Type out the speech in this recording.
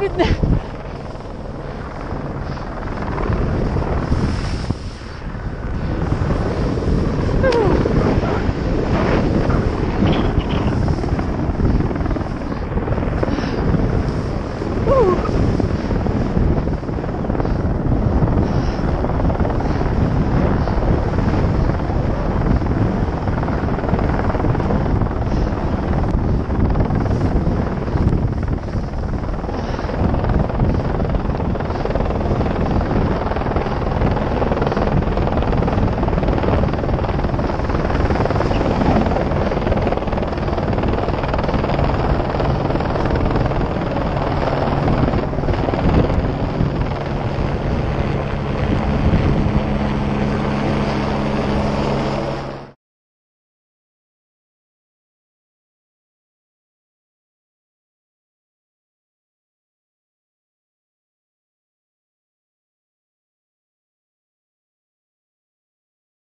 stupid